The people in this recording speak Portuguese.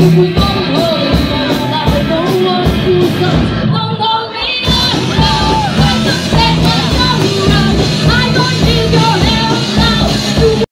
Música